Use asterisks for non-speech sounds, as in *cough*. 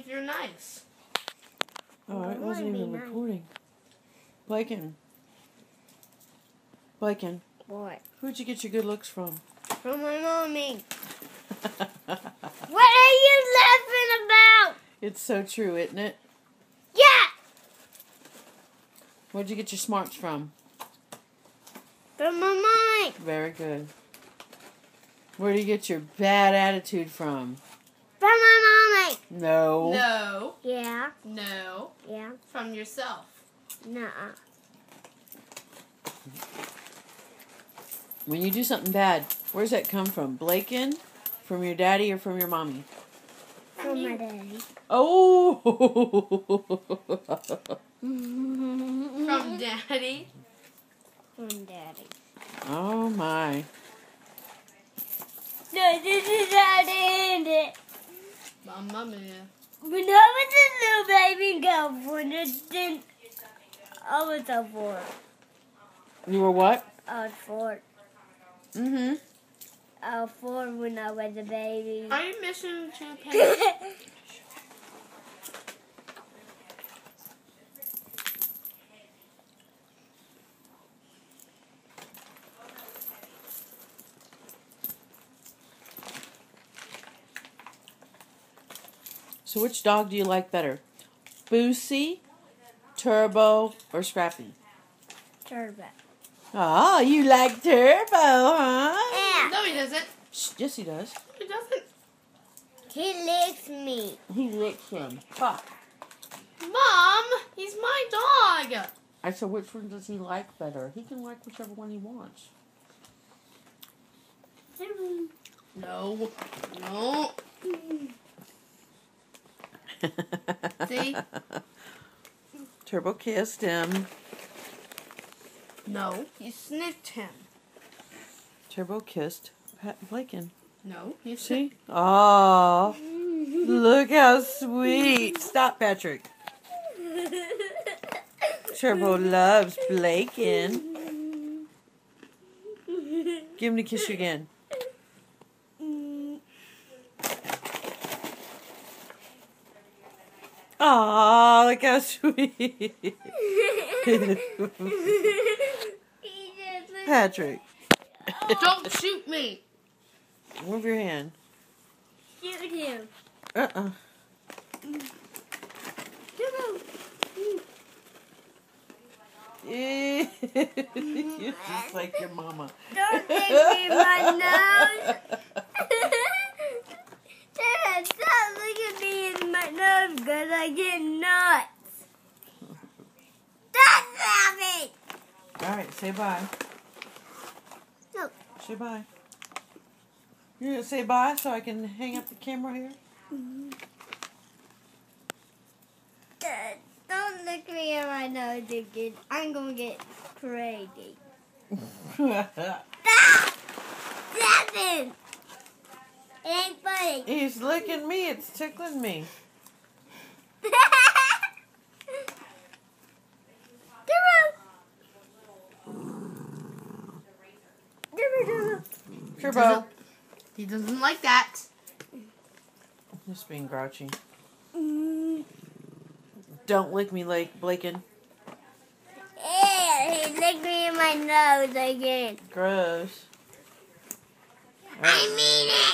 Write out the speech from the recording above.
if you're nice. Oh, I it wasn't even recording. Blaken. Blaken, What? who'd you get your good looks from? From my mommy. *laughs* What are you laughing about? it's so true, isn't it? Yeah! Where'd you get your smarts from? From my mom. Very good. Where do you get your bad attitude from? Mommy. No. No, Yeah. no, Yeah. from yourself. Nuh-uh. When you do something bad, where's that come from? Blaken? From your daddy or from your mommy? From my daddy. Oh! *laughs* From *laughs* daddy. From daddy. oh my. No, this is how they end it. Mamma mia. When I was a little baby girl, when I didn't, I was a four. You were what? I was four. Mm-hmm. I was four when I was a baby. Are you missing champagne? *laughs* So which dog do you like better? Boosie, Turbo, or Scrappy? Turbo. Oh, you like Turbo, huh? Yeah. no, he doesn't. Shh, Yes, he does. He doesn't. He licks me. He licks him. Fuck. Mom, he's my dog. I said, which one does he like better? He can like whichever one he wants. No, no. Mm. See? Turbo kissed him. No, you sniffed him. Turbo kissed Pat Blaken. No, you See? Oh, *laughs* look how sweet. Stop, Patrick. Turbo loves Blaken. Give him a kiss you again. Aw, look how sweet. *laughs* Patrick, Don't shoot me. move your hand. Shoot him. Uh-uh. You're *laughs* just like your mama. Don't take me in my nose. Dad, stop looking me in because I get nuts. Stop laughing. All right, say bye. No. Say bye. You're gonna say bye so I can hang up the camera here. Dad, don't look me in my nose again. I'm gonna get crazy. Stop! *laughs* Ah! Seven! It ain't funny. He's licking me. It's tickling me. Turbo. He doesn't like that. Just being grouchy. Mm. Don't lick me, Lake Blaken. Yeah, he licked me in my nose again. Gross. All I right. mean it.